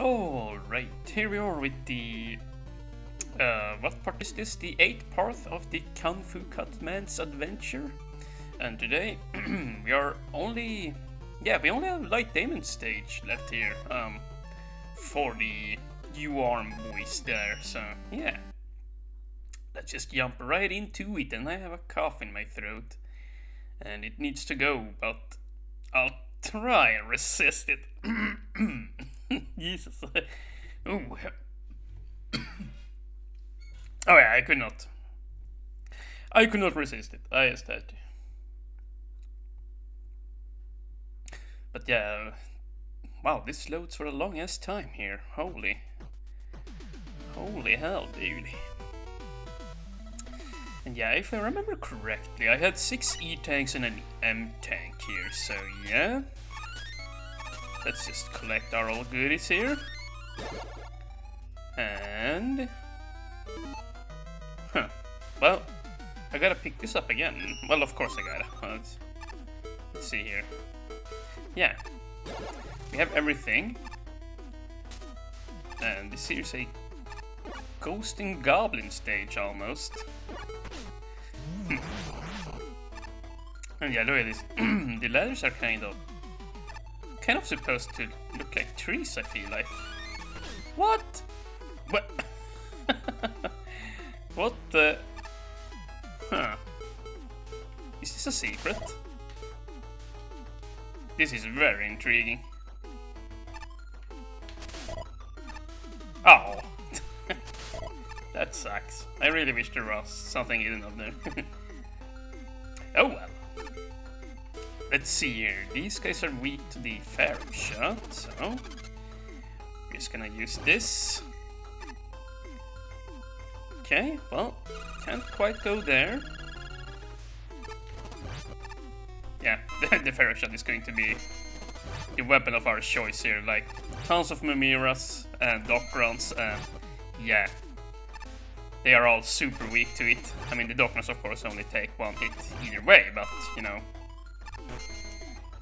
Alright, here we are with the... Uh, what part is this? The eighth part of the Kung Fu Cut Man's adventure. And today, we are only... Yeah, we only have Light Demon stage left here. Um, for the U-Arm boys there, so yeah. Let's just jump right into it, and I have a cough in my throat. And it needs to go, but I'll try and resist it. Jesus. Ooh. oh yeah, oh, I could not. I could not resist it. I to. But yeah, wow, this loads for a long ass time here. Holy. Holy hell, dude. And yeah, if I remember correctly, I had six E-tanks and an M-tank here, so yeah. Let's just collect our old goodies here. And... Huh. Well, I gotta pick this up again. Well, of course I gotta. Let's, let's see here. Yeah. We have everything. And this here's a Ghosting Goblin stage, almost. Hmm. and yeah, look at this. the ladders are kind of kind of supposed to look like trees, I feel like. What? What? what the? Huh. Is this a secret? This is very intriguing. Oh. that sucks. I really wish there was something hidden up there. Let's see here. These guys are weak to the Pharaoh shot, so... We're just gonna use this. Okay, well, can't quite go there. Yeah, the, Pharaoh shot is going to be the weapon of our choice here. Like, tons of Mummiras and Docrons, and yeah. They are all super weak to it. I mean, the Docrons, of course, only take one hit either way, but, you know,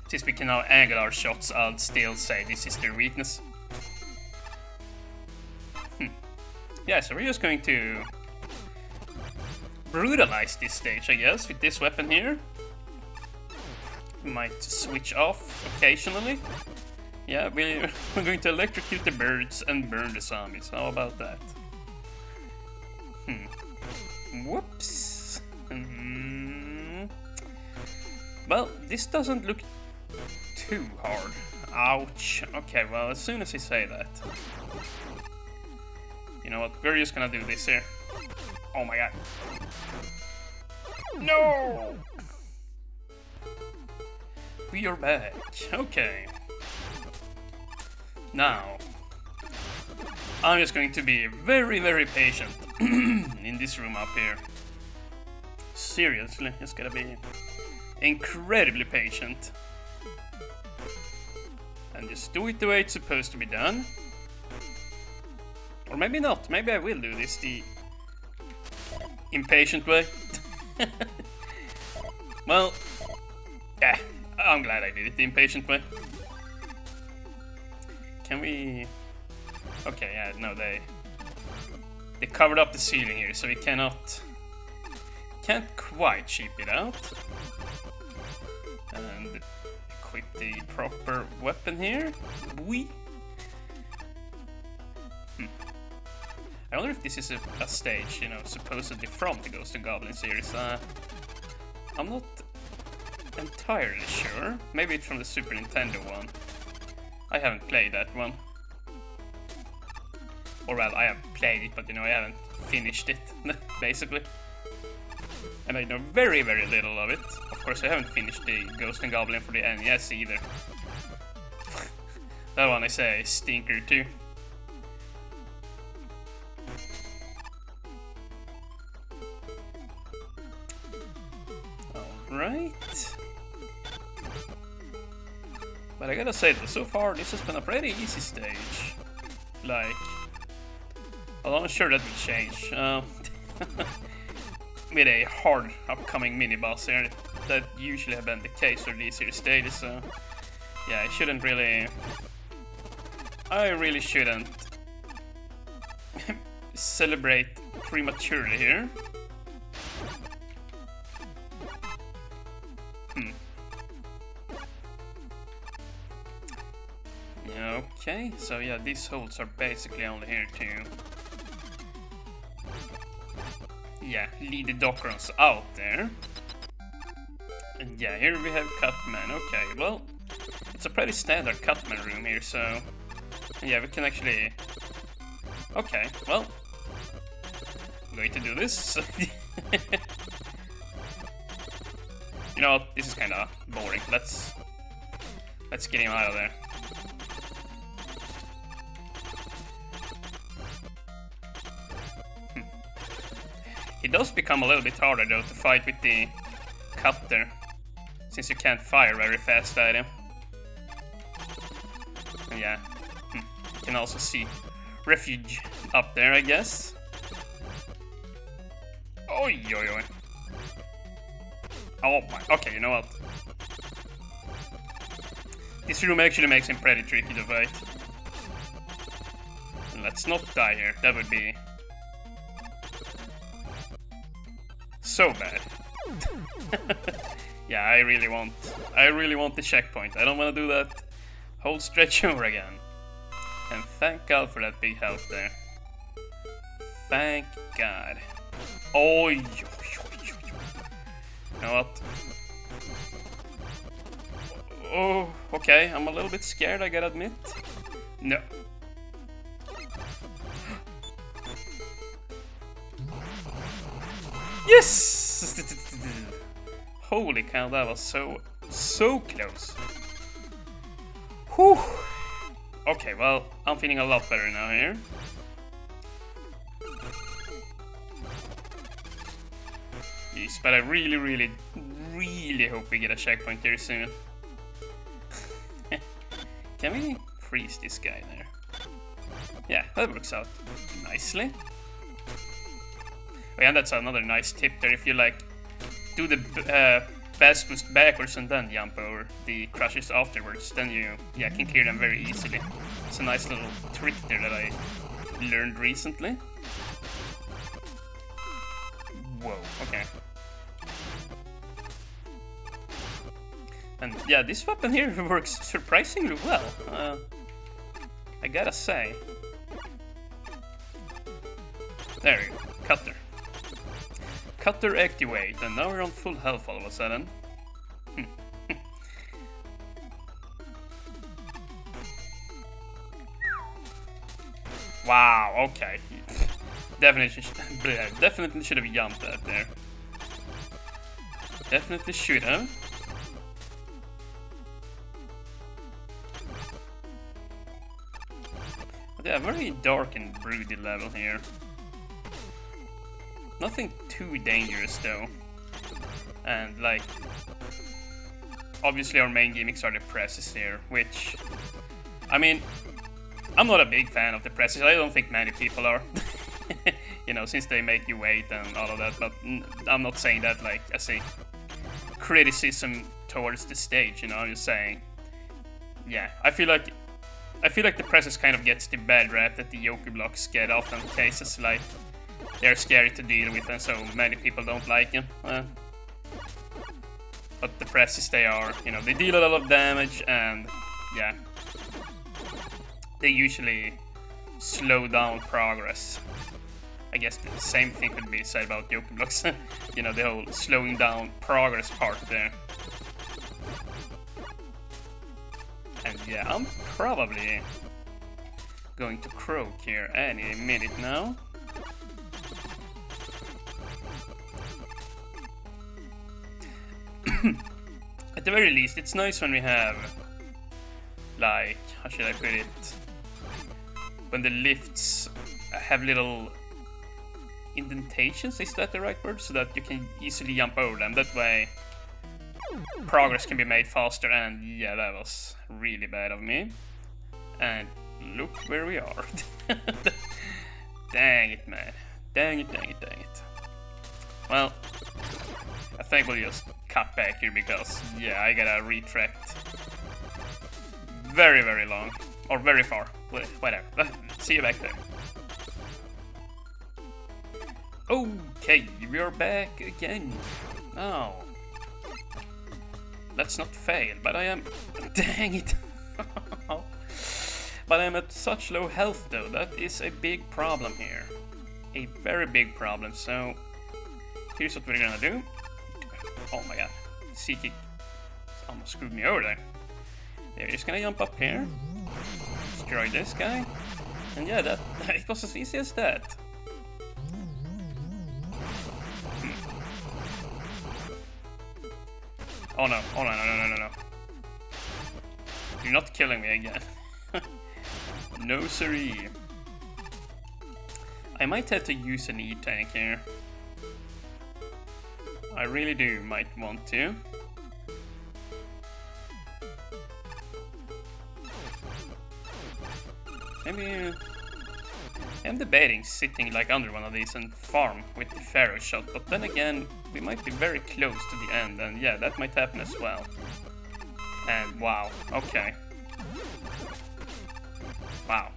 since we can now angle our shots, I'll still say this is their weakness. Hmm. Yeah, so we're just going to brutalize this stage, I guess, with this weapon here. We might switch off occasionally. Yeah, we're, we're going to electrocute the birds and burn the zombies. How about that? Hmm. Whoops. Hmm. Well, this doesn't look too hard. Ouch. Okay, well, as soon as I say that... You know what, we're just gonna do this here. Oh my god. No! We are back. Okay. Now, I'm just going to be very, very patient in this room up here. Seriously, just gotta be incredibly patient. And just do it the way it's supposed to be done. Or maybe not, maybe I will do this the impatient way. well, yeah, I'm glad I did it the impatient way. Can we... Okay, yeah, no, they... They covered up the ceiling here, so we cannot... Can't quite cheap it out. And equip the proper weapon here. We. Hmm. I wonder if this is a, a, stage, you know, supposedly from the Ghost and Goblin series. Uh, I'm not entirely sure. Maybe it's from the Super Nintendo one. I haven't played that one. Or well, I have played it, but you know, I haven't finished it, basically. And I know very, very little of it. Of course, I haven't finished the Ghost and Goblin for the NES either. that one is a stinker too. Alright. But I gotta say that so far this has been a pretty easy stage. Like, I'm sure that will change. Uh, with a hard upcoming mini-boss here. That usually have been the case for these here stages, so... Yeah, I shouldn't really... I really shouldn't celebrate prematurely here. Hmm. Okay, so yeah, these holes are basically only here to... Yeah, lead the Docrons out there. Yeah, here we have Cutman. Okay, well, it's a pretty standard Cutman room here, so... Yeah, we can actually... Okay, well... I'm going to do this. you know? This is kind of boring. Let's... Let's get him out of there. Hmm. It does become a little bit harder though to fight with the cutter, since you can't fire very fast at him. yeah, hmm. you can also see refuge up there, I guess. Oh, oi, oi. Oh my, okay, you know what? This room actually makes him pretty tricky to fight. Let's not die here, that would be... So bad. yeah, I really want... I really want the checkpoint. I don't want to do that whole stretch over again. And thank God for that big health there. Thank God. Oh, you know what? Oh, okay, I'm a little bit scared, I gotta admit. No. Yes! Holy cow, that was so, so close. Whew. Okay, well, I'm feeling a lot better now here. Yes, but I really, really, really hope we get a checkpoint here soon. Can we freeze this guy there? Yeah, that works out nicely. Oh, yeah, that's another nice tip there. If you like do the uh, bash boost backwards and then jump over the crushes afterwards, then you yeah can clear them very easily. It's a nice little trick there that I learned recently. Whoa, okay. And yeah, this weapon here works surprisingly well. Uh, I gotta say. There you go, cutter. Cutter activate, and now we're on full health all of a sudden. wow, okay. definitely, definitely should have jumped that there. Definitely should have. But yeah, very dark and broody level here. Nothing too dangerous though. And like, obviously our main gimmicks are the presses here, which, I mean, I'm not a big fan of the presses. I don't think many people are. you know, since they make you wait and all of that, but I'm not saying that like as a criticism towards the stage, you know, I'm just saying, yeah, I feel like I feel like the presses kind of gets the bad rap that the Yoku blocks get often cases like they're scary to deal with and so many people don't like them. Uh, but the presses they are, you know, they deal a lot of damage and yeah, they usually slow down progress. I guess the same thing could be said about Yoku blocks, you know, the whole slowing down progress part there. And yeah, I'm probably going to croak here any minute now. At the very least, it's nice when we have, like, how should I put it? When the lifts have little indentations, is that the right word? So that you can easily jump over them. That way, progress can be made faster, and yeah, that was really bad of me. And look where we are. dang it, man. Dang it, dang it, dang it. Well, I think we'll just cut back here because, yeah, I gotta retract very, very long. Or very far. Whatever. Mm, see you back there. Okay, we are back again. Now. Let's not fail, but I am... Dang it! but I'm at such low health though, that is a big problem here. A very big problem, so... Here's what we're gonna do. Oh my god. Seeking almost screwed me over there. They're just gonna jump up here. Destroy this guy. And yeah, that it was as easy as that. Hmm. Oh no, oh no, no, no, no, no, no. You're not killing me again. no siree. I might have to use an E-tank here. I really do might want to. Maybe... I'm debating sitting like under one of these and farm with the Pharaoh shot, but then again, we might be very close to the end, and yeah, that might happen as well. And wow, okay. Wow.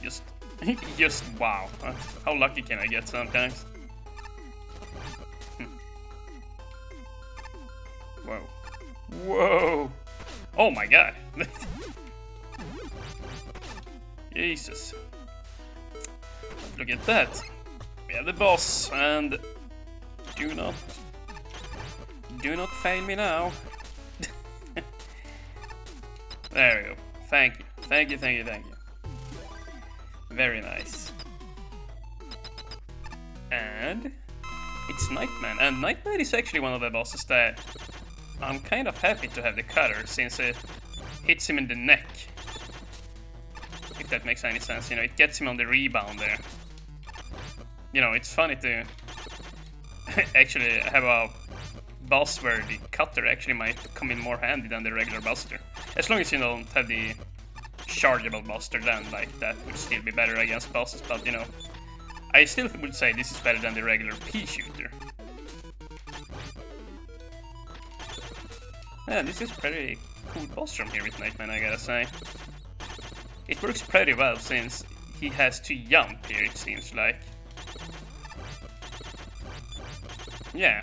Just, just wow. How lucky can I get sometimes? Whoa! Oh my god! Jesus. Look at that. We have the boss, and do not... Do not fail me now. there we go. Thank you. Thank you, thank you, thank you. Very nice. And... It's Knight Man, and Knight Man is actually one of the bosses that I'm kind of happy to have the cutter, since it hits him in the neck. If that makes any sense, you know, it gets him on the rebound there. You know, it's funny to actually have a boss where the cutter actually might come in more handy than the regular buster. As long as you don't have the chargeable buster then, like, that would still be better against bosses, but you know, I still would say this is better than the regular pea shooter. Yeah, this is pretty cool boss from here with Knight Man, I gotta say. It works pretty well since he has to jump here, it seems like. Yeah.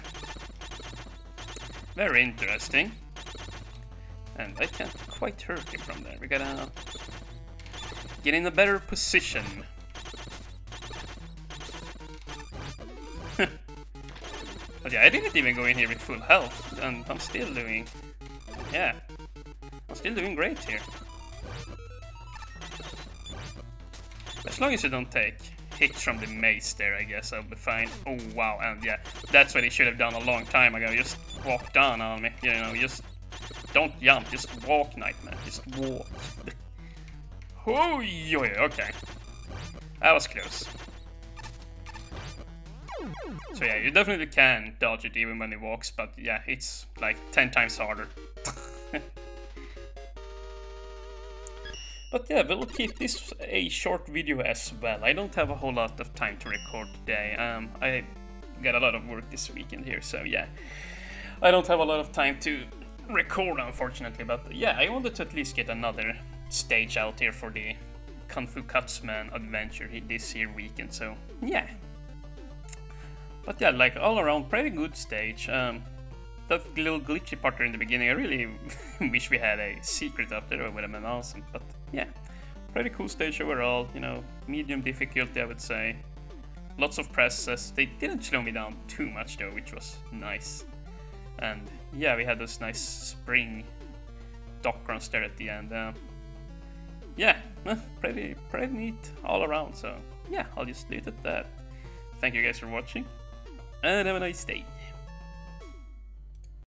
Very interesting. And I can't quite hurt him from there. We gotta get in a better position. but yeah, I didn't even go in here with full health, and I'm still doing... Yeah. I'm still doing great here. As long as you don't take hits from the mace there, I guess I'll be fine. Oh, wow, and yeah, that's what he should have done a long time ago. Just walk down on me, you know, just don't jump, just walk, Knight Man, just walk. oh, yeah, okay. That was close. So yeah, you definitely can dodge it even when he walks, but yeah, it's like 10 times harder. But yeah, we'll keep this a short video as well. I don't have a whole lot of time to record today. Um, I got a lot of work this weekend here, so yeah. I don't have a lot of time to record, unfortunately, but yeah, I wanted to at least get another stage out here for the Kung Fu Cutsman adventure this year weekend, so yeah. But yeah, like all around, pretty good stage. Um, that little glitchy part in the beginning, I really wish we had a secret up there, have been awesome, but yeah, pretty cool stage overall, you know, medium difficulty I would say. Lots of presses, they didn't slow me down too much though, which was nice. And yeah, we had this nice spring Docrons there at the end. Uh, yeah, pretty, pretty neat all around, so yeah, I'll just leave it at that. Thank you guys for watching, and have a nice day.